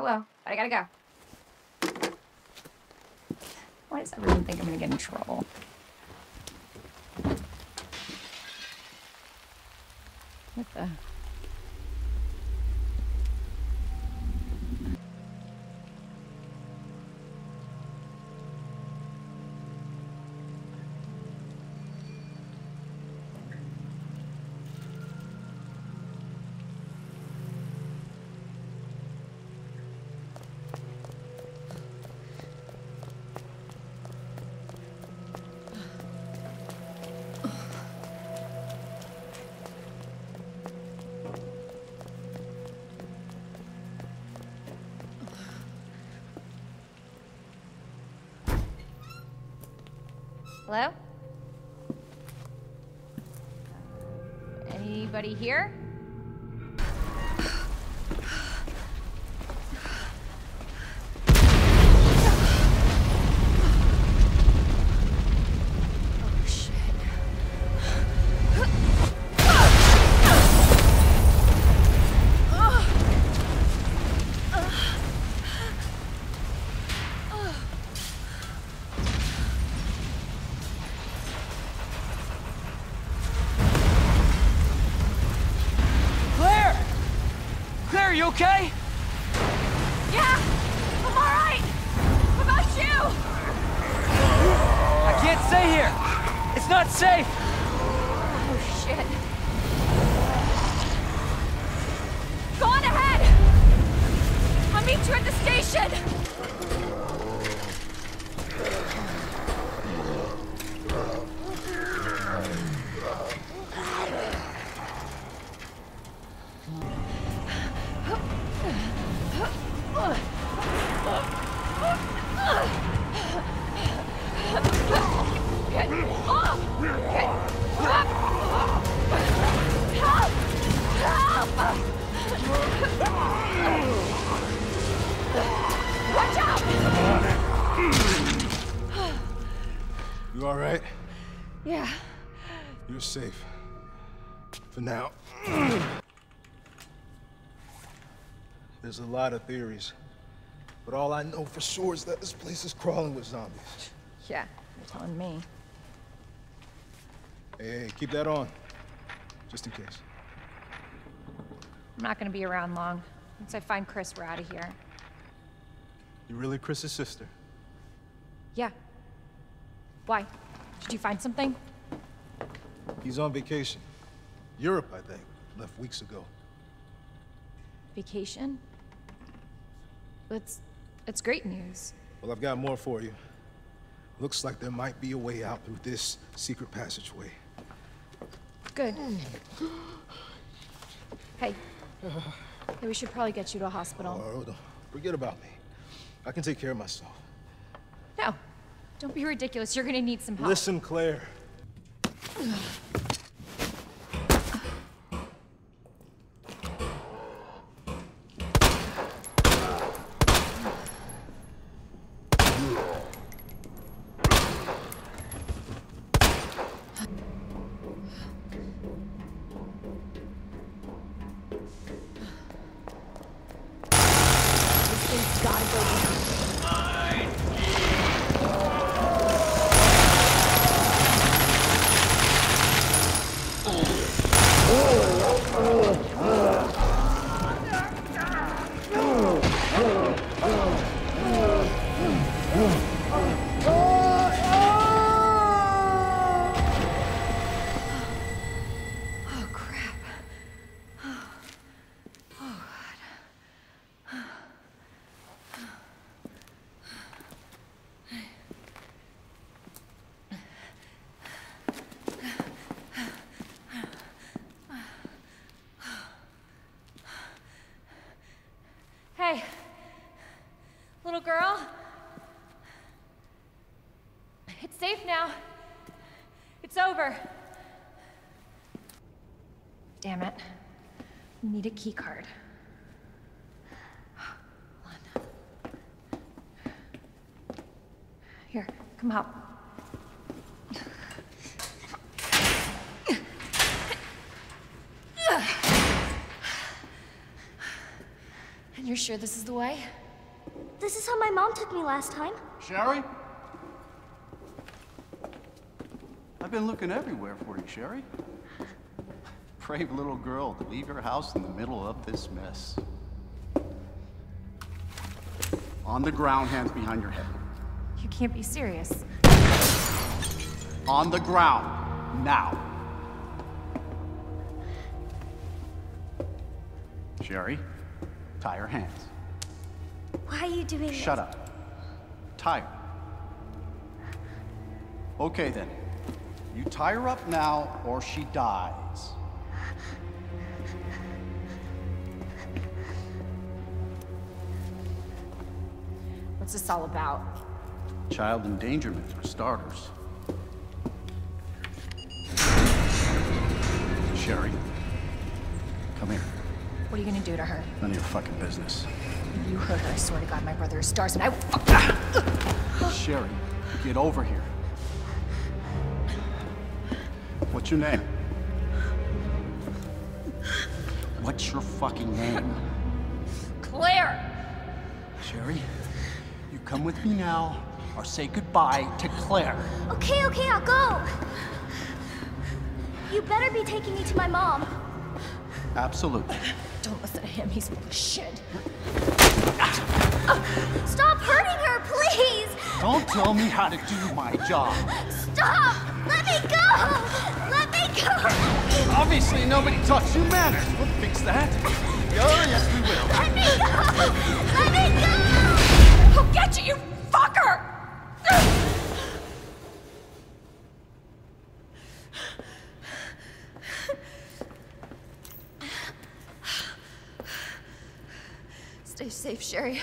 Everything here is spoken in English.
I will, but I gotta go. Why does everyone think I'm gonna get in trouble? What the? Hello? Anybody here? Okay? Yeah! I'm alright! What about you? I can't stay here. It's not safe. Oh shit. Go on ahead! I'll meet you at the station! Watch out! You all right? Yeah. You're safe. For now. There's a lot of theories. But all I know for sure is that this place is crawling with zombies. Yeah, you're telling me. Hey, hey, keep that on. Just in case. I'm not gonna be around long. Once I find Chris, we're out of here. You really Chris's sister? Yeah. Why? Did you find something? He's on vacation. Europe, I think. Left weeks ago. Vacation? It's it's great news. Well, I've got more for you. Looks like there might be a way out through this secret passageway. Good. Hey. Hey, we should probably get you to a hospital. Oh, don't forget about me. I can take care of myself. No. Don't be ridiculous. You're gonna need some help. Listen, Claire. Gotta go down. It's. Damn it. We need a key card. Hold on. Here, come help. And you're sure this is the way? This is how my mom took me last time. Sherry? I've been looking everywhere for you, Sherry. Brave little girl to leave your house in the middle of this mess. On the ground, hands behind your head. You can't be serious. On the ground, now. Sherry, tie her hands. Why are you doing this? Shut up. Tie her. Okay then. You tie her up now or she dies. What's this all about? Child endangerment for starters. Sherry, come here. What are you gonna do to her? None of your fucking business. You hurt her, I swear to God, my brother is S.T.A.R.S. and I will. Sherry, get over here. What's your name? What's your fucking name? Claire! Sherry, you come with me now or say goodbye to Claire. Okay, okay, I'll go. You better be taking me to my mom. Absolutely. Don't listen to him, he's full of shit. Stop hurting her, please! Don't tell me how to do my job. Stop! Obviously, nobody taught you manners. We'll fix that. Oh, yes, we will. Let me go! Let me go! I'll get you, you fucker! Stay safe, Sherry.